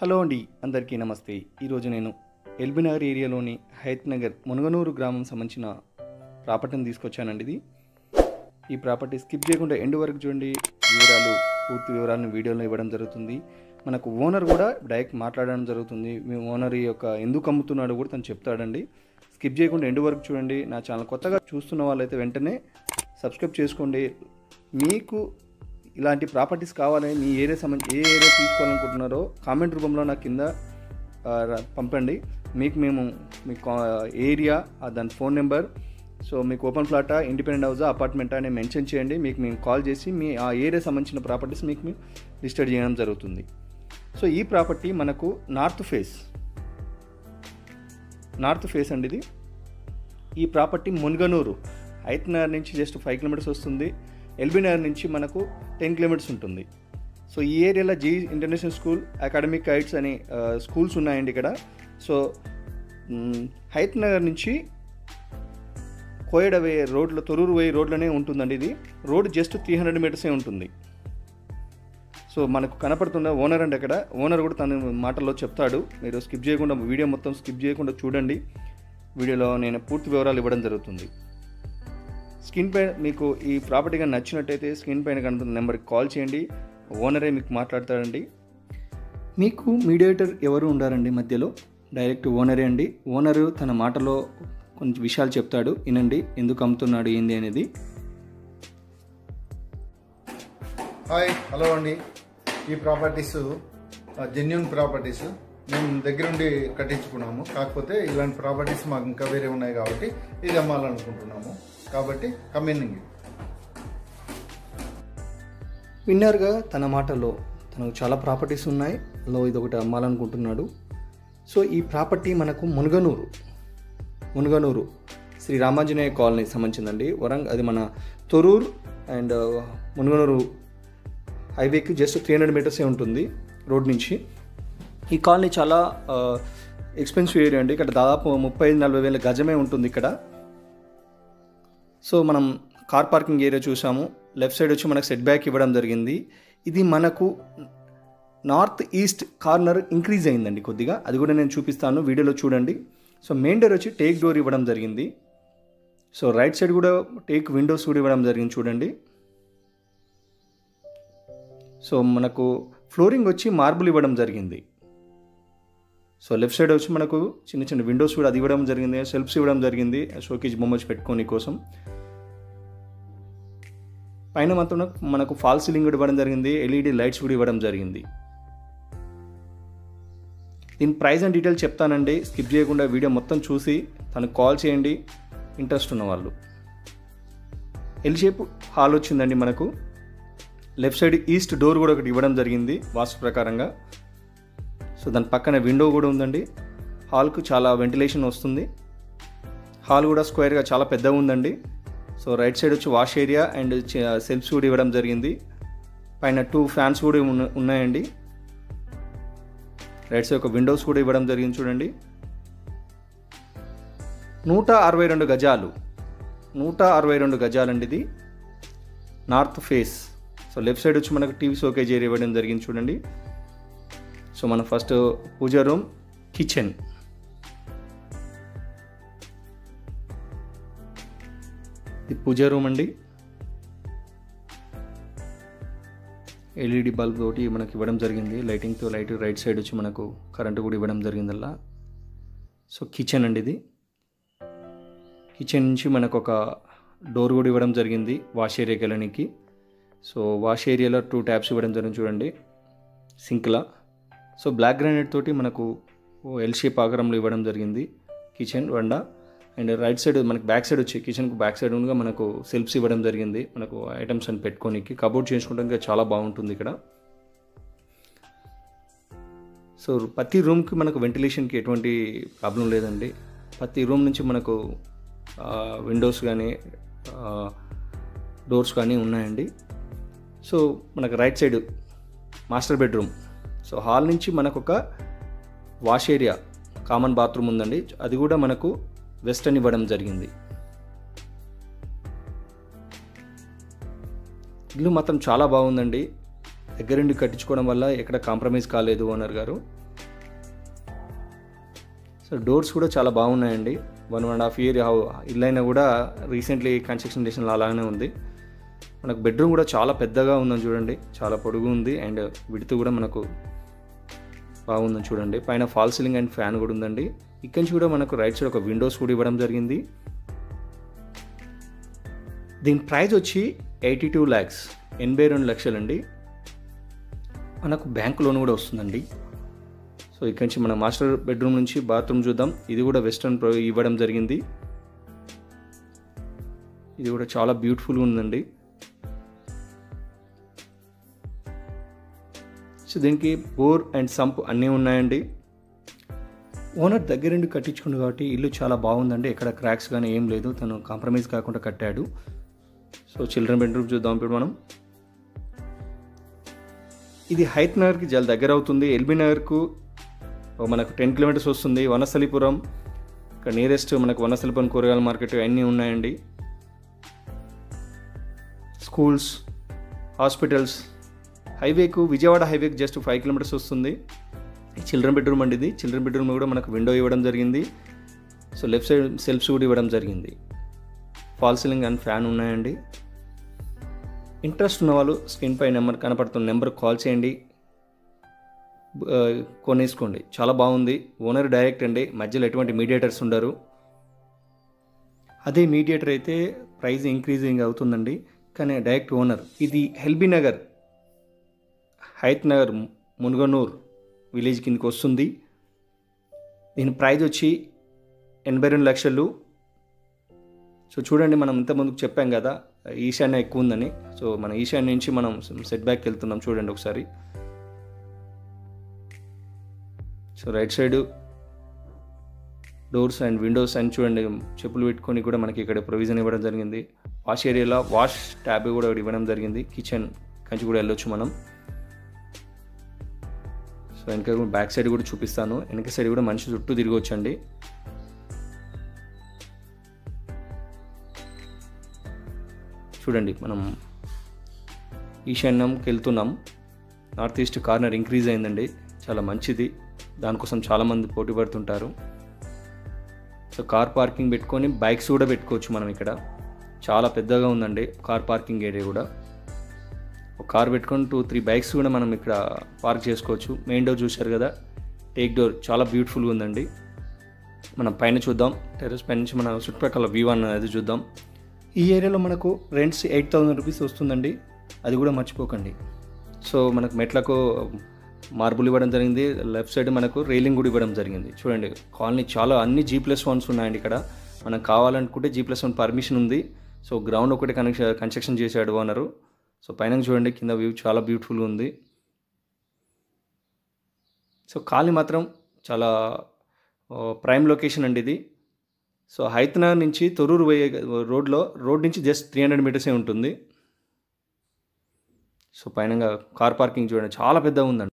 Hello అండి అందరికీ నమస్తే. ఈరోజు నేను ఎల్బీనగర్ ఏరియాలోని హయత్ నగర్ మునగనూరు గ్రామం సంబంధించిన ప్రాపర్టీని తీసుకొచ్చానండి ఇది. ఈ ప్రాపర్టీ స్కిప్ చేయకుండా ఎండ్ వరకు చూడండి. వివరాలు పూర్తి వివరాలను వీడియోలో ఇవ్వడం జరుగుతుంది. మనకు ఓనర్ కూడా డైరెక్ట్ మాట్లాడడం జరుగుతుంది. మీ ఓనర్ ఈ యొక్క ఎందుకు అమ్ముతున్నాడో కూడా తను చెప్తాడండి. స్కిప్ చేయకుండా ఎండ్ వరకు చూడండి. నా ఛానల్ కొత్తగా చూస్తున్న వాళ్ళైతే వెంటనే సబ్స్క్రైబ్ చేసుకోండి. మీకు ఇలాంటి ప్రాపర్టీస్ కావాలని మీ ఏరియా సంబంధించి ఏ ఏరియా తీసుకోవాలనుకుంటున్నారో కామెంట్ రూపంలో నాకు కింద పంపండి. మీకు మేము మీ కా- ఏరియా దాని ఫోన్ నెంబర్ సో మీకు ఓపెన్ ప్లాటా ఇండిపెండెంట్ హౌసా అపార్ట్మెంటా అని మెన్షన్ చేయండి. మీకు మేము కాల్ చేసి మీ ఆ ఏరియా సంబంధించిన ప్రాపర్టీస్ మీకు మేము లిస్టెడ్ చేయడం జరుగుతుంది. సో ఈ ప్రాపర్టీ మనకు నార్త్ ఫేస్. నార్త్ ఫేస్ అండి ఇది. ఈ ప్రాపర్టీ మున్గనూరు. ఐత్నగర్ నుంచి జస్ట్ ఫైవ్ కిలోమీటర్స్ వస్తుంది. ఎల్బీ నగర్ నుంచి మనకు టెన్ కిలోమీటర్స్ ఉంటుంది. సో ఈ ఏరియాలో G international school academic guides అనే స్కూల్స్ ఉన్నాయండి ఇక్కడ. సో హైత్ నగర్ నుంచి కోయడవే రోడ్లో తొరూరు వే రోడ్లోనే ఉంటుందండి ఇది. రోడ్ జస్ట్ త్రీ హండ్రెడ్ మీటర్సే ఉంటుంది. సో మనకు కనపడుతున్న ఓనర్ అండి అక్కడ. ఓనర్ కూడా తన మాటల్లో చెప్తాడు. మీరు స్కిప్ చేయకుండా వీడియో మొత్తం స్కిప్ చేయకుండా చూడండి. వీడియోలో నేను పూర్తి వివరాలు ఇవ్వడం జరుగుతుంది. స్క్రీన్ పైన మీకు ఈ ప్రాపర్టీ కానీ నచ్చినట్టయితే స్క్రీన్ పైన కనుక నెంబర్కి కాల్ చేయండి. ఓనరే మీకు మాట్లాడతాడండి. మీకు మీడియేటర్ ఎవరు ఉండారండి మధ్యలో? డైరెక్ట్ ఓనరే అండి. ఓనరు తన మాటలో కొంచెం విషయాలు చెప్తాడు. వినండి ఎందుకు అమ్ముతున్నాడు ఏంది అనేది. హాయ్ హలో అండి. ఈ ప్రాపర్టీస్ జెన్యున్ ప్రాపర్టీస్. మేము దగ్గరుండి కట్టించుకున్నాము. కాకపోతే ఇలాంటి ప్రాపర్టీస్ మాకు ఇంకా వేరే ఉన్నాయి కాబట్టి ఇది అమ్మాలనుకుంటున్నాము. కాబట్టి కమింగ్ విన్నర్గా తన మాటలో తనకు చాలా ప్రాపర్టీస్ ఉన్నాయి. లో ఇది ఒకటి అమ్మాలనుకుంటున్నాడు. సో ఈ ప్రాపర్టీ మనకు మునుగనూరు. మునుగనూరు. శ్రీ రామాంజనేయ కాలనీకి సంబంధించిందండి. వరంగ్ అది మన తొరూర్ అండ్ మునుగనూరు హైవేకి జస్ట్ త్రీ హండ్రెడ్ మీటర్సే ఉంటుంది రోడ్ నుంచి. ఈ కాలనీ చాలా ఎక్స్పెన్సివ్ ఏరియా అండి. ఇక్కడ దాదాపు ముప్పై ఐదు నలభై వేల గజమే ఉంటుంది ఇక్కడ. సో మనం కార్ పార్కింగ్ ఏరియా చూసాము. లెఫ్ట్ సైడ్ వచ్చి మనకు సెట్ బ్యాక్ ఇవ్వడం జరిగింది. ఇది మనకు నార్త్ ఈస్ట్ కార్నర్ ఇంక్రీజ్ అయిందండి కొద్దిగా. అది కూడా నేను చూపిస్తాను. వీడియోలో చూడండి. సో మెయిన్ డోర్ వచ్చి టేక్ డోర్ ఇవ్వడం జరిగింది. సో రైట్ సైడ్ కూడా టేక్ విండోస్ కూడా ఇవ్వడం జరిగింది చూడండి. సో మనకు ఫ్లోరింగ్ వచ్చి మార్బుల్ ఇవ్వడం జరిగింది. సో లెఫ్ట్ సైడ్ వచ్చి మనకు చిన్న చిన్న విండోస్ కూడా అది ఇవ్వడం జరిగింది సెల్ఫ్స్ ఇవ్వడం జరిగింది షోకేజ్ బొమ్మస్ పెట్టుకోని కోసం. పైన మాత్రం మనకు ఫాల్ సీలింగ్ కూడా ఇవ్వడం జరిగింది ఎల్ఈడి లైట్స్ కూడా ఇవ్వడం జరిగింది. దీని ప్రైస్ అండ్ డీటెయిల్స్ చెప్తానండి స్కిప్ చేయకుండా వీడియో మొత్తం చూసి తనకు కాల్ చేయండి ఇంట్రెస్ట్ ఉన్న వాళ్ళు. ఎల్ షేప్ హాల్ వచ్చిందండి మనకు. లెఫ్ట్ సైడ్ ఈస్ట్ డోర్ కూడా ఒకటి ఇవ్వడం జరిగింది వాస్తు ప్రకారంగా. సో దాని పక్కన విండో కూడా ఉందండి. హాల్కు చాలా వెంటిలేషన్ వస్తుంది. హాల్ కూడా స్క్వేర్గా చాలా పెద్దగా ఉందండి. సో రైట్ సైడ్ వచ్చి వాష్ ఏరియా అండ్ సెల్ఫ్స్ కూడా ఇవ్వడం జరిగింది. పైన టూ ఫ్యాన్స్ కూడా ఉన్నాయండి. రైట్ సైడ్ ఒక విండోస్ కూడా ఇవ్వడం జరిగింది చూడండి. నూట అరవై రెండు గజాలు. నూట అరవై రెండు గజాలండి ఇది. North face. So left side వచ్చి మనకు టీవీ సోకేజ్ ఏరియా ఇవ్వడం జరిగింది చూడండి. సో మన ఫస్ట్ పూజ రూమ్ కిచెన్. ఇది పూజ రూమ్ అండి. ఎల్ఈడి బల్బ్ తోటి మనకి ఇవ్వడం జరిగింది. లైటింగ్తో లైట్ రైట్ సైడ్ వచ్చి మనకు కరెంటు కూడా ఇవ్వడం జరిగిందల్లా. సో కిచెన్ అండి ఇది. కిచెన్ నుంచి మనకు ఒక డోర్ కూడా ఇవ్వడం జరిగింది వాష్ ఏరియాకి వెళ్ళడానికి సో వాష్ ఏరియాలో టూ ట్యాప్స్ ఇవ్వడం జరిగింది చూడండి. సింక్లా సో బ్లాక్ గ్రానైట్ తోటి మనకు ఎల్ షేప్ ఆకారంలో ఇవ్వడం జరిగింది. కిచెన్ వండ. అండ్ రైట్ సైడ్ మనకి బ్యాక్ సైడ్ వచ్చి కిచెన్కి బ్యాక్ సైడ్ ఉండగా మనకు సెల్ఫ్స్ ఇవ్వడం జరిగింది. మనకు ఐటమ్స్ అని పెట్టుకోనికి కబోర్డ్ చేసుకోవడానికి చాలా బాగుంటుంది ఇక్కడ. సో ప్రతి రూమ్కి మనకు వెంటిలేషన్కి ఎటువంటి ప్రాబ్లం లేదండి. ప్రతి రూమ్ నుంచి మనకు విండోస్ కానీ డోర్స్ కానీ ఉన్నాయండి. సో మనకు right side master bedroom so hall నుంచి మనకు ఒక వాష్ ఏరియా కామన్ బాత్రూమ్ ఉందండి. అది కూడా మనకు వెస్టర్న్ ఇవ్వడం జరిగింది. ఇల్లు మాత్రం చాలా బాగుందండి. దగ్గరుండి కట్టించుకోవడం వల్ల ఎక్కడ కాంప్రమైజ్ కాలేదు ఓనర్ గారు. సో డోర్స్ కూడా చాలా బాగున్నాయండి. వన్ అండ్ హాఫ్ ఇయర్ ఇల్లు అయినా కూడా రీసెంట్లీ కన్స్ట్రక్షన్ చేసిన అలానే ఉంది. మనకు బెడ్రూమ్ కూడా చాలా పెద్దగా ఉందని చూడండి. చాలా పొడుగు ఉంది అండ్ విడుతు కూడా మనకు బాగుందని చూడండి. పైన ఫాల్ సీలింగ్ అండ్ ఫ్యాన్ కూడా ఉందండి. ఇక్కడి నుంచి కూడా మనకు రైట్ సైడ్ ఒక విండోస్ కూడా ఇవ్వడం జరిగింది. దీని ప్రైస్ వచ్చి ఎయిటీ టూ ల్యాక్స్ ఎనభై రెండు లక్షలండి. మనకు బ్యాంక్ లోన్ కూడా వస్తుందండి. సో ఇక్కడి నుంచి మన మాస్టర్ బెడ్రూమ్ నుంచి బాత్రూమ్ చూద్దాం. ఇది కూడా వెస్ట్రన్ ఇవ్వడం జరిగింది. ఇది కూడా చాలా బ్యూటిఫుల్గా ఉందండి. దీనికి బోర్ అండ్ సంప్ అన్నీ ఉన్నాయండి. ఓనర్ దగ్గరుండి కట్టించుకుండు కాబట్టి ఇల్లు చాలా బాగుందండి. ఎక్కడ క్రాక్స్ కానీ ఏం లేదు. తను కాంప్రమైజ్ కాకుండా కట్టాడు. సో చిల్డ్రన్ బెడ్రూమ్ చూద్దాం ఇప్పుడు మనం. ఇది హైత్ నగర్కి చాలా దగ్గర అవుతుంది. ఎల్బీ నగర్కు మనకు టెన్ కిలోమీటర్స్ వస్తుంది. వనస్థలిపురం ఇక్కడ నియరెస్ట్ మనకు వనస్థలిపురం కూరగాయల మార్కెట్ అన్నీ ఉన్నాయండి. స్కూల్స్ హాస్పిటల్స్ హైవేకు విజయవాడ హైవేకి జస్ట్ ఫైవ్ కిలోమీటర్స్ వస్తుంది. చిల్డ్రన్ బెడ్రూమ్ అండి ఇది. చిల్డ్రన్ బెడ్రూమ్ కూడా మనకు విండో ఇవ్వడం జరిగింది. సో లెఫ్ట్ సైడ్ సెల్ఫ్స్ కూడా ఇవ్వడం జరిగింది. ఫాల్ సీలింగ్ అండ్ ఫ్యాన్ ఉన్నాయండి. ఇంట్రెస్ట్ ఉన్న వాళ్ళు స్క్రీన్ పై నెంబర్ కనపడుతున్న నెంబర్ కాల్ చేయండి. కొనేసుకోండి. చాలా బాగుంది. ఓనర్ డైరెక్ట్ అండి. మధ్యలో ఎటువంటి మీడియేటర్స్ ఉండరు. అదే మీడియేటర్ అయితే ప్రైస్ ఇంక్రీజింగ్ అవుతుందండి. కానీ డైరెక్ట్ ఓనర్ ఇది హెల్బీ నగర్. హైత్ నగర్ మునుగనూర్ విలేజ్ కిందకి వస్తుంది. దీని ప్రైజ్ వచ్చి ఎనభై రెండు లక్షలు. సో చూడండి మనం ఇంతకుముందుకు చెప్పాం కదా ఈశాన్య ఎక్కువ ఉందని. సో మన ఈశాన్య నుంచి మనం సెట్ బ్యాక్ వెళ్తున్నాం చూడండి ఒకసారి. So right side doors and windows and చూడండి చెప్పులు పెట్టుకొని కూడా మనకి ఇక్కడ ప్రొవిజన్ ఇవ్వడం జరిగింది. వాష్ ఏరియాలో వాష్ ట్యాబ్ కూడా ఇవ్వడం జరిగింది. కిచెన్ కంచి కూడా వెళ్ళొచ్చు మనం. వెనక బ్యాక్ సైడ్ కూడా చూపిస్తాను. వెనక సైడ్ కూడా మనిషి చుట్టూ తిరిగొచ్చండి చూడండి మనం ఈశాన్యంకి వెళ్తున్నాం. నార్త్ ఈస్ట్ కార్నర్ ఇంక్రీజ్ అయిందండి. చాలా మంచిది. దానికోసం చాలామంది పోటీ పడుతుంటారు. సో కార్ పార్కింగ్ పెట్టుకొని బైక్స్ కూడా పెట్టుకోవచ్చు మనం ఇక్కడ. చాలా పెద్దగా ఉందండి కార్ పార్కింగ్ ఏరియా కూడా. ఒక కార్ పెట్టుకొని టూ త్రీ బైక్స్ కూడా మనం ఇక్కడ పార్క్ చేసుకోవచ్చు. మెయిన్ డోర్ చూశారు కదా? టేక్ డోర్ చాలా బ్యూటిఫుల్గా ఉందండి. మనం పైన చూద్దాం. టెర్రస్ పై నుంచి మన చుట్టుపక్కల వ్యూ అనేది చూద్దాం. ఈ ఏరియాలో మనకు రెంట్స్ ఎయిట్ థౌజండ్ రూపీస్ వస్తుందండి. అది కూడా మర్చిపోకండి. సో మనకు మెట్లకు మార్బుల్ ఇవ్వడం జరిగింది. లెఫ్ట్ సైడ్ మనకు రైలింగ్ కూడా ఇవ్వడం జరిగింది. చూడండి కాలనీ చాలా అన్ని జీ ప్లస్ వన్స్ ఉన్నాయండి ఇక్కడ. మనకు కావాలనుకుంటే జీ ప్లస్ వన్ పర్మిషన్ ఉంది. సో గ్రౌండ్ ఒకటి కనెక్షన్ కన్స్ట్రక్షన్ చేశాడు అన్నారు సో పైన చూడండి కింద వ్యూ చాలా బ్యూటిఫుల్గా ఉంది. సో కాలి మాత్రం చాలా ప్రైమ్ లొకేషన్ అండి ఇది. సో హైతనగర్ నుంచి తొరూరు పోయే రోడ్లో రోడ్ నుంచి జస్ట్ త్రీ హండ్రెడ్ మీటర్సే ఉంటుంది. సో పైన కార్ పార్కింగ్ చూడండి చాలా పెద్దగా ఉందండి.